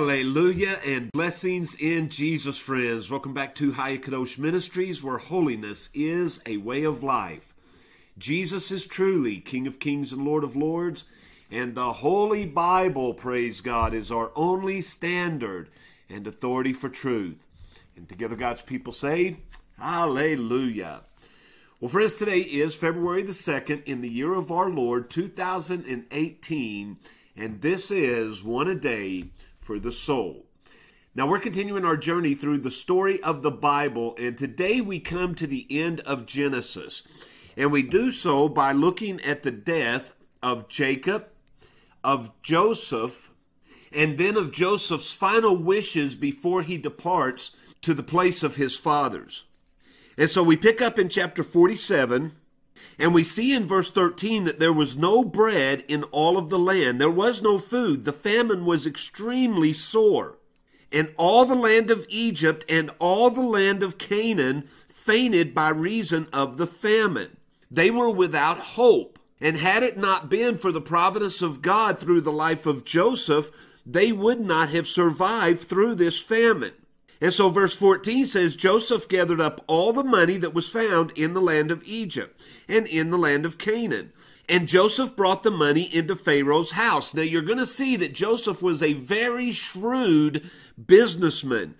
Hallelujah and blessings in Jesus, friends. Welcome back to Hayakadosh Ministries, where holiness is a way of life. Jesus is truly King of Kings and Lord of Lords, and the Holy Bible, praise God, is our only standard and authority for truth. And together, God's people say, Hallelujah. Well, friends, today is February the 2nd in the year of our Lord 2018, and this is one a day for the soul. Now, we're continuing our journey through the story of the Bible, and today we come to the end of Genesis. And we do so by looking at the death of Jacob, of Joseph, and then of Joseph's final wishes before he departs to the place of his fathers. And so we pick up in chapter 47, and we see in verse 13 that there was no bread in all of the land. There was no food. The famine was extremely sore. And all the land of Egypt and all the land of Canaan fainted by reason of the famine. They were without hope. And had it not been for the providence of God through the life of Joseph, they would not have survived through this famine. And so verse 14 says Joseph gathered up all the money that was found in the land of Egypt and in the land of Canaan. And Joseph brought the money into Pharaoh's house. Now you're going to see that Joseph was a very shrewd businessman.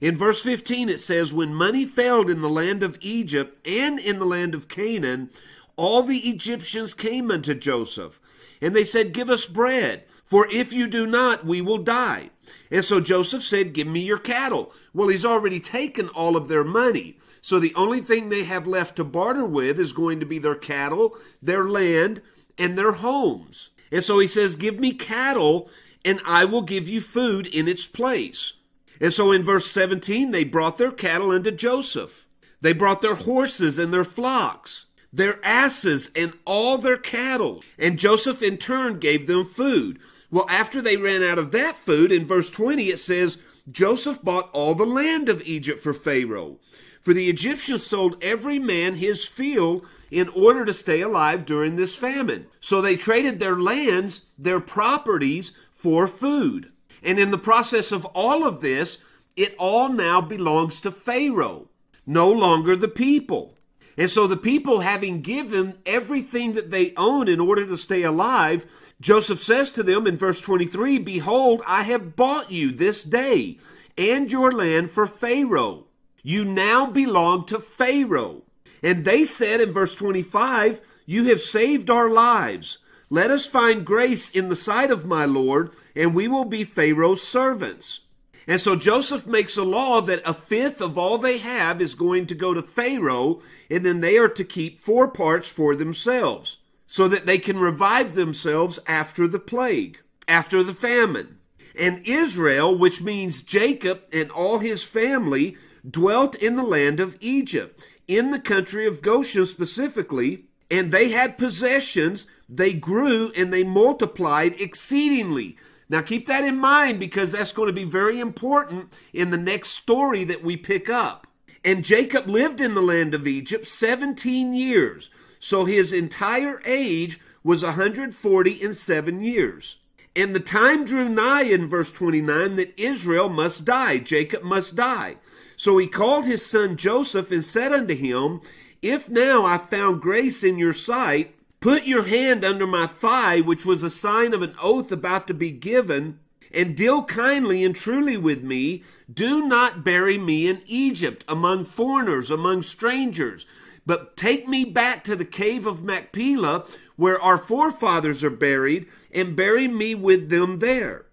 In verse 15 it says, When money failed in the land of Egypt and in the land of Canaan, all the Egyptians came unto Joseph. And they said, Give us bread, for if you do not, we will die. And so Joseph said, Give me your cattle. Well, he's already taken all of their money. So the only thing they have left to barter with is going to be their cattle, their land, and their homes. And so he says, Give me cattle, and I will give you food in its place. And so in verse 17, they brought their cattle unto Joseph. They brought their horses and their flocks, their asses and all their cattle. And Joseph in turn gave them food. Well, after they ran out of that food, in verse 20, it says, Joseph bought all the land of Egypt for Pharaoh. For the Egyptians sold every man his field in order to stay alive during this famine. So they traded their lands, their properties, for food. And in the process of all of this, it all now belongs to Pharaoh, no longer the people. And so the people, having given everything that they own in order to stay alive, Joseph says to them in verse 23 Behold, I have bought you this day and your land for Pharaoh. You now belong to Pharaoh. And they said in verse 25, You have saved our lives. Let us find grace in the sight of my Lord, and we will be Pharaoh's servants. And so Joseph makes a law that a fifth of all they have is going to go to Pharaoh, and then they are to keep four parts for themselves so that they can revive themselves after the plague, after the famine. And Israel, which means Jacob and all his family, dwelt in the land of Egypt, in the country of Goshen specifically, and they had possessions, they grew and they multiplied exceedingly. Now keep that in mind because that's going to be very important in the next story that we pick up. And Jacob lived in the land of Egypt 17 years so his entire age was 140 and seven years. And the time drew nigh in verse 29 that Israel must die, Jacob must die. So he called his son Joseph and said unto him, If now I found grace in your sight, put your hand under my thigh, which was a sign of an oath about to be given, and deal kindly and truly with me. Do not bury me in Egypt, among foreigners, among strangers but take me back to the cave of Machpelah, where our forefathers are buried, and bury me with them there.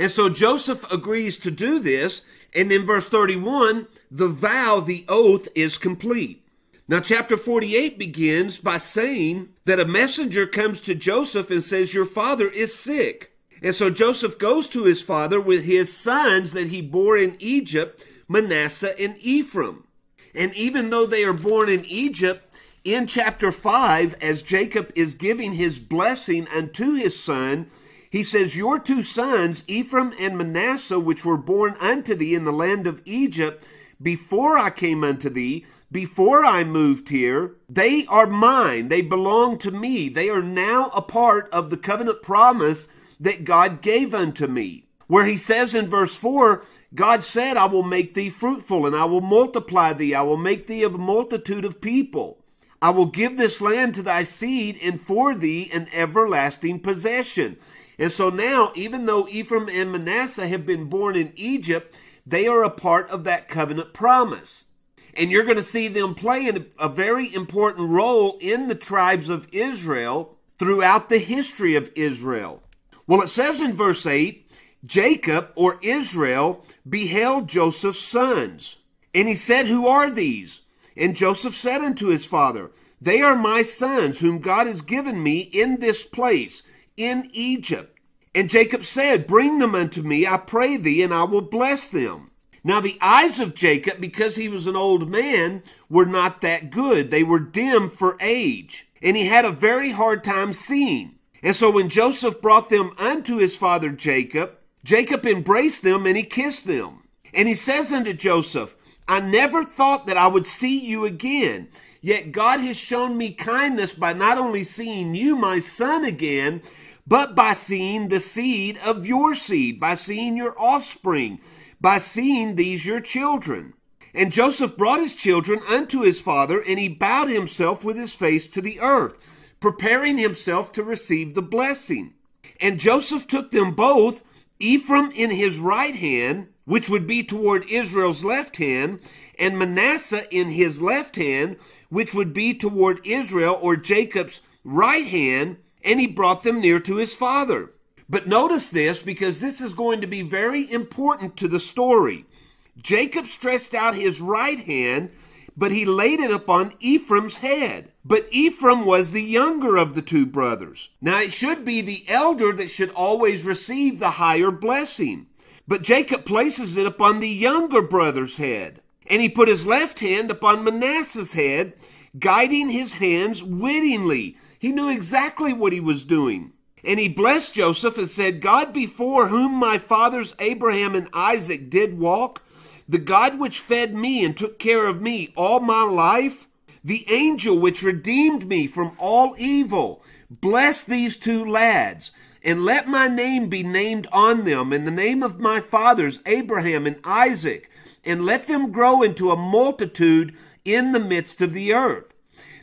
And so Joseph agrees to do this, and in verse 31, the vow, the oath, is complete. Now, chapter 48 begins by saying that a messenger comes to Joseph and says, Your father is sick. And so Joseph goes to his father with his sons that he bore in Egypt, Manasseh and Ephraim. And even though they are born in Egypt, in chapter 5, as Jacob is giving his blessing unto his son, he says, Your two sons, Ephraim and Manasseh, which were born unto thee in the land of Egypt, before I came unto thee, before I moved here, they are mine. They belong to me. They are now a part of the covenant promise that God gave unto me. where he says in verse 4, God said, I will make thee fruitful, and I will multiply thee, I will make thee of a multitude of people. I will give this land to thy seed, and for thee an everlasting possession. And so now, even though Ephraim and Manasseh have been born in Egypt, they are a part of that covenant promise. And you're going to see them playing a very important role in the tribes of Israel throughout the history of Israel. Well, it says in verse 8, Jacob or Israel beheld Joseph's sons. And he said, Who are these? And Joseph said unto his father, They are my sons, whom God has given me in this place, in Egypt. And Jacob said, Bring them unto me, I pray thee, and I will bless them. Now the eyes of Jacob, because he was an old man, were not that good. They were dim for age. And he had a very hard time seeing. And so when Joseph brought them unto his father Jacob, Jacob embraced them and he kissed them. And he says unto Joseph, I never thought that I would see you again. Yet God has shown me kindness by not only seeing you, my son, again, but by seeing the seed of your seed, by seeing your offspring, by seeing these your children. And Joseph brought his children unto his father, and he bowed himself with his face to the earth, preparing himself to receive the blessing. And Joseph took them both Ephraim in his right hand, which would be toward Israel's left hand, and Manasseh in his left hand, which would be toward Israel or Jacob's right hand, and he brought them near to his father. But notice this because this is going to be very important to the story. Jacob stretched out his right hand but he laid it upon Ephraim's head. But Ephraim was the younger of the two brothers. Now it should be the elder that should always receive the higher blessing. But Jacob places it upon the younger brother's head. And he put his left hand upon Manasseh's head, guiding his hands wittingly. He knew exactly what he was doing. And he blessed Joseph and said, God before whom my fathers Abraham and Isaac did walk, the God which fed me and took care of me all my life, the angel which redeemed me from all evil, bless these two lads, and let my name be named on them in the name of my fathers Abraham and Isaac, and let them grow into a multitude in the midst of the earth.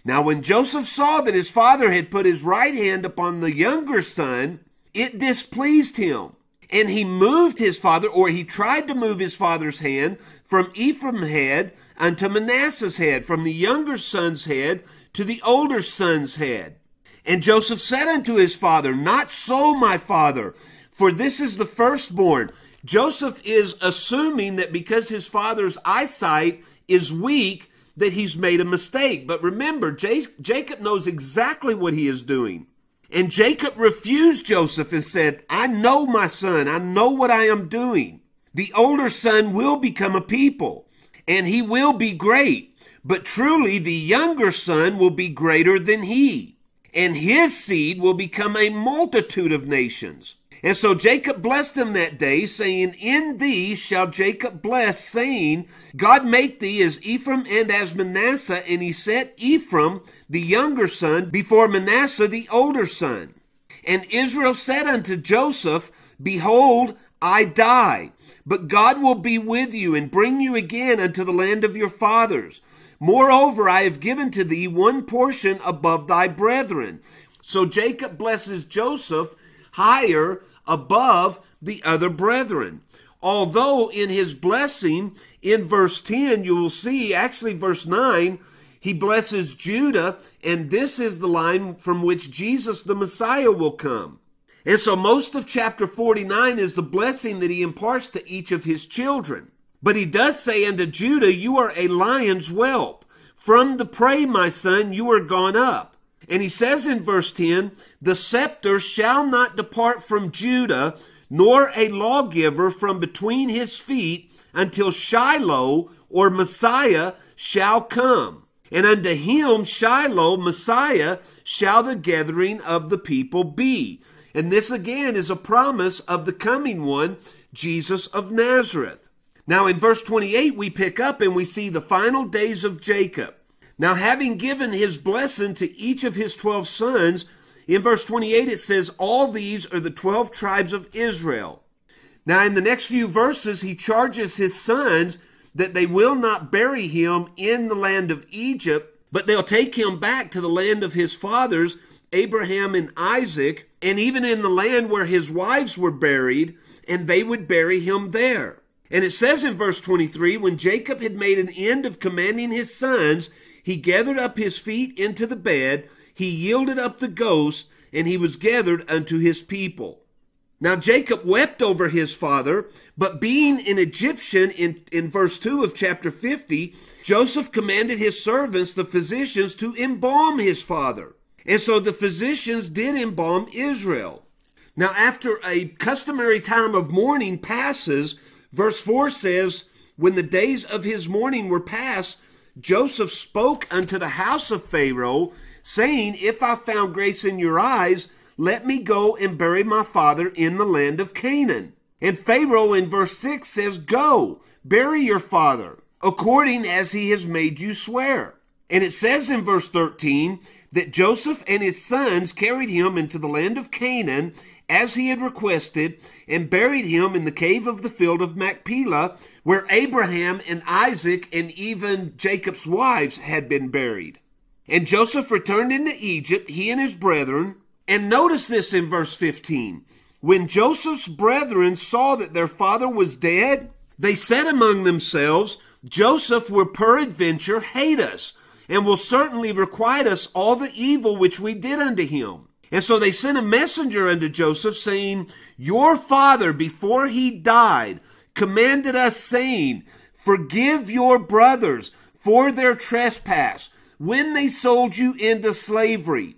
Now, when Joseph saw that his father had put his right hand upon the younger son, it displeased him. And he moved his father, or he tried to move his father's hand from Ephraim's head unto Manasseh's head, from the younger son's head to the older son's head. And Joseph said unto his father, Not so, my father, for this is the firstborn. Joseph is assuming that because his father's eyesight is weak, that he's made a mistake. But remember, Jacob knows exactly what he is doing. And Jacob refused Joseph and said, I know my son, I know what I am doing. The older son will become a people, and he will be great. But truly, the younger son will be greater than he, and his seed will become a multitude of nations. And so Jacob blessed them that day, saying, In thee shall Jacob bless, saying, God make thee as Ephraim and as Manasseh. And he set Ephraim, the younger son, before Manasseh, the older son. And Israel said unto Joseph, Behold, I die, but God will be with you and bring you again unto the land of your fathers. Moreover, I have given to thee one portion above thy brethren. So Jacob blesses Joseph higher above the other brethren. Although in his blessing in verse 10, you will see, actually, verse 9, he blesses Judah, and this is the line from which Jesus the Messiah will come. And so most of chapter 49 is the blessing that he imparts to each of his children. But he does say unto Judah, You are a lion's whelp. From the prey, my son, you are gone up. And he says in verse 10, The scepter shall not depart from Judah, nor a lawgiver from between his feet, until Shiloh or Messiah shall come. And unto him, Shiloh, Messiah, shall the gathering of the people be. And this again is a promise of the coming one, Jesus of Nazareth. Now in verse 28, we pick up and we see the final days of Jacob. Now, having given his blessing to each of his 12 sons, in verse 28 it says, All these are the 12 tribes of Israel. Now, in the next few verses, he charges his sons that they will not bury him in the land of Egypt, but they'll take him back to the land of his fathers, Abraham and Isaac, and even in the land where his wives were buried, and they would bury him there. And it says in verse 23 when Jacob had made an end of commanding his sons, he gathered up his feet into the bed, he yielded up the ghost, and he was gathered unto his people. Now Jacob wept over his father, but being an Egyptian in, in verse 2 of chapter 50, Joseph commanded his servants, the physicians, to embalm his father. And so the physicians did embalm Israel. Now, after a customary time of mourning passes, verse 4 says, When the days of his mourning were past, Joseph spoke unto the house of Pharaoh, saying, If I found grace in your eyes, let me go and bury my father in the land of Canaan. And Pharaoh in verse 6 says, Go, bury your father, according as he has made you swear. And it says in verse 13 that Joseph and his sons carried him into the land of Canaan as he had requested, and buried him in the cave of the field of Machpelah, where Abraham and Isaac and even Jacob's wives had been buried. And Joseph returned into Egypt, he and his brethren. And notice this in verse 15. When Joseph's brethren saw that their father was dead, they said among themselves, Joseph will peradventure hate us, and will certainly requite us all the evil which we did unto him. And so they sent a messenger unto Joseph, saying, Your father, before he died, commanded us, saying, Forgive your brothers for their trespass when they sold you into slavery.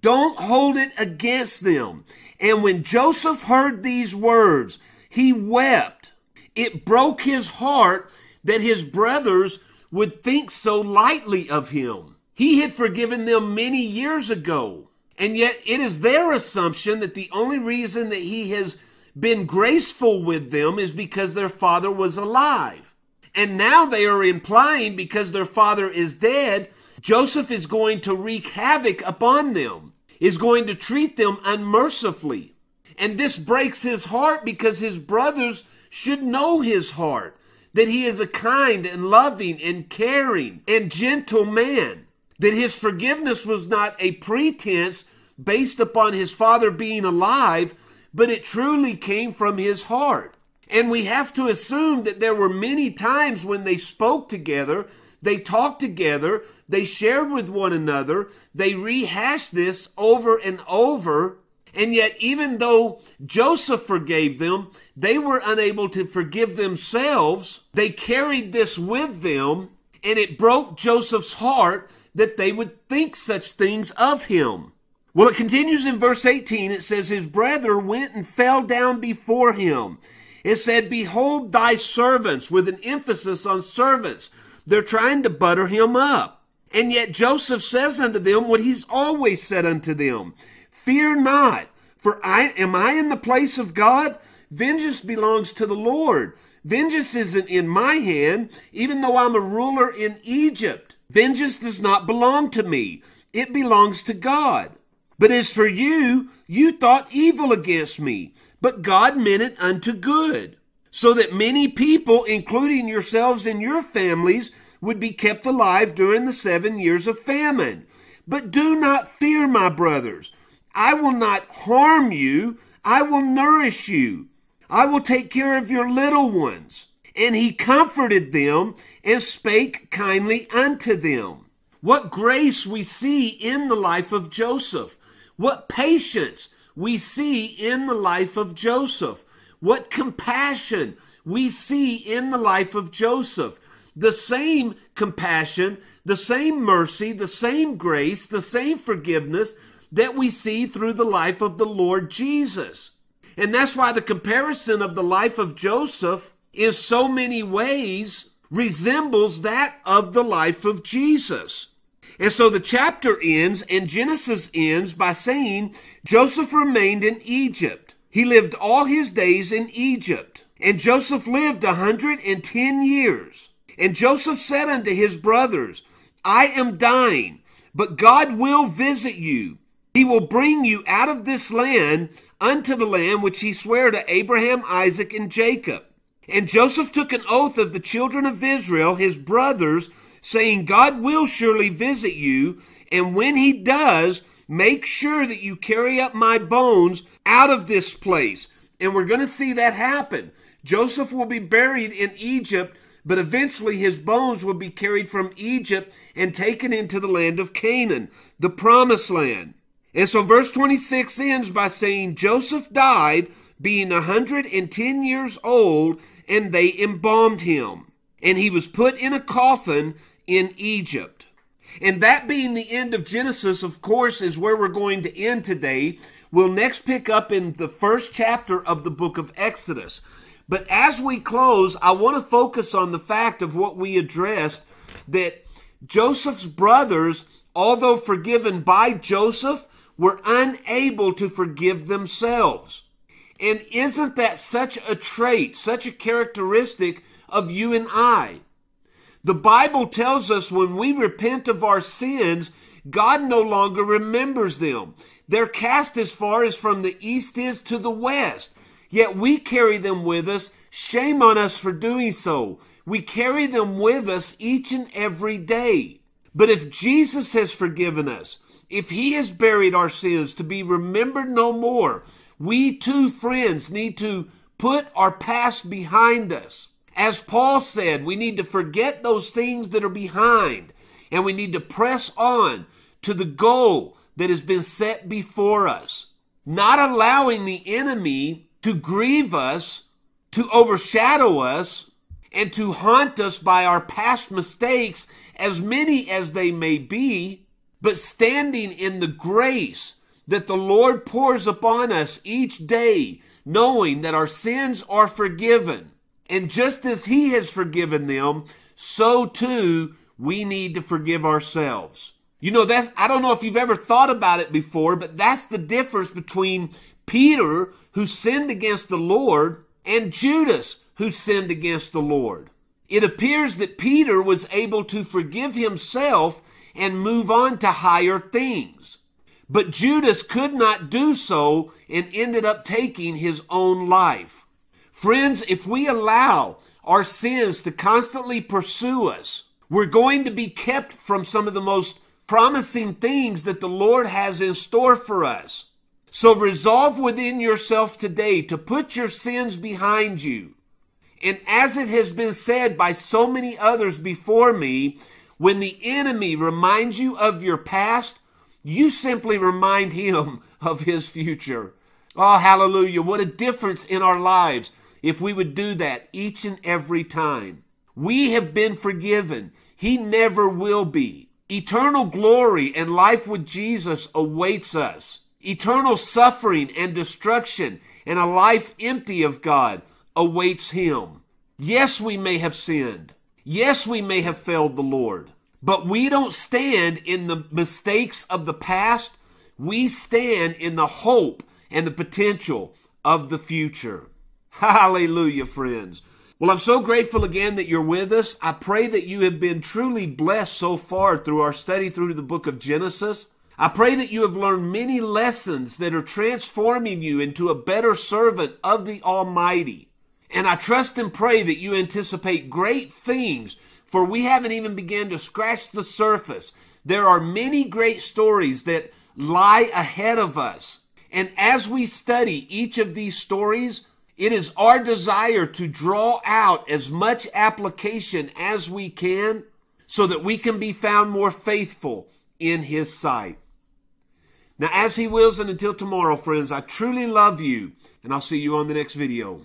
Don't hold it against them. And when Joseph heard these words, he wept. It broke his heart that his brothers would think so lightly of him. He had forgiven them many years ago. And yet it is their assumption that the only reason that he has been graceful with them is because their father was alive. And now they are implying because their father is dead, Joseph is going to wreak havoc upon them, is going to treat them unmercifully. And this breaks his heart because his brothers should know his heart, that he is a kind and loving and caring and gentle man, that his forgiveness was not a pretense based upon his father being alive, but it truly came from his heart. And we have to assume that there were many times when they spoke together, they talked together, they shared with one another, they rehashed this over and over. And yet, even though Joseph forgave them, they were unable to forgive themselves. They carried this with them, and it broke Joseph's heart that they would think such things of him. Well, it continues in verse 18. It says, His brother went and fell down before him. It said, Behold thy servants, with an emphasis on servants. They're trying to butter him up. And yet Joseph says unto them what he's always said unto them Fear not, for I am I in the place of God? Vengeance belongs to the Lord. Vengeance isn't in my hand, even though I'm a ruler in Egypt. Vengeance does not belong to me, it belongs to God. But as for you, you thought evil against me, but God meant it unto good, so that many people, including yourselves and your families, would be kept alive during the seven years of famine. But do not fear, my brothers. I will not harm you. I will nourish you. I will take care of your little ones. And he comforted them and spake kindly unto them. What grace we see in the life of Joseph. What patience we see in the life of Joseph. What compassion we see in the life of Joseph. The same compassion, the same mercy, the same grace, the same forgiveness that we see through the life of the Lord Jesus. And that's why the comparison of the life of Joseph in so many ways resembles that of the life of Jesus. And so the chapter ends and Genesis ends by saying Joseph remained in Egypt. He lived all his days in Egypt. And Joseph lived a hundred and ten years. And Joseph said unto his brothers, I am dying, but God will visit you. He will bring you out of this land unto the land which he sware to Abraham, Isaac, and Jacob. And Joseph took an oath of the children of Israel, his brothers, saying, God will surely visit you, and when he does, make sure that you carry up my bones out of this place. And we're going to see that happen. Joseph will be buried in Egypt, but eventually his bones will be carried from Egypt and taken into the land of Canaan, the promised land. And so verse 26 ends by saying, Joseph died being a 110 years old, and they embalmed him. And he was put in a coffin in Egypt. And that being the end of Genesis, of course, is where we're going to end today. We'll next pick up in the first chapter of the book of Exodus. But as we close, I want to focus on the fact of what we addressed that Joseph's brothers, although forgiven by Joseph, were unable to forgive themselves. And isn't that such a trait, such a characteristic of you and I? The Bible tells us when we repent of our sins, God no longer remembers them. They're cast as far as from the east is to the west. Yet we carry them with us. Shame on us for doing so. We carry them with us each and every day. But if Jesus has forgiven us, if he has buried our sins to be remembered no more, we too, friends, need to put our past behind us. As Paul said, we need to forget those things that are behind and we need to press on to the goal that has been set before us. Not allowing the enemy to grieve us, to overshadow us, and to haunt us by our past mistakes, as many as they may be, but standing in the grace that the Lord pours upon us each day, knowing that our sins are forgiven. And just as He has forgiven them, so too we need to forgive ourselves. You know, that's, I don't know if you've ever thought about it before, but that's the difference between Peter, who sinned against the Lord, and Judas, who sinned against the Lord. It appears that Peter was able to forgive himself and move on to higher things. But Judas could not do so and ended up taking his own life. Friends, if we allow our sins to constantly pursue us, we're going to be kept from some of the most promising things that the Lord has in store for us. So resolve within yourself today to put your sins behind you. And as it has been said by so many others before me, when the enemy reminds you of your past, you simply remind him of his future. Oh, hallelujah. What a difference in our lives if we would do that each and every time. We have been forgiven. He never will be. Eternal glory and life with Jesus awaits us. Eternal suffering and destruction and a life empty of God awaits him. Yes, we may have sinned. Yes, we may have failed the Lord, but we don't stand in the mistakes of the past. We stand in the hope and the potential of the future. Hallelujah, friends. Well, I'm so grateful again that you're with us. I pray that you have been truly blessed so far through our study through the book of Genesis. I pray that you have learned many lessons that are transforming you into a better servant of the Almighty. And I trust and pray that you anticipate great things, for we haven't even begun to scratch the surface. There are many great stories that lie ahead of us. And as we study each of these stories, it is our desire to draw out as much application as we can so that we can be found more faithful in His sight. Now, as He wills, and until tomorrow, friends, I truly love you, and I'll see you on the next video.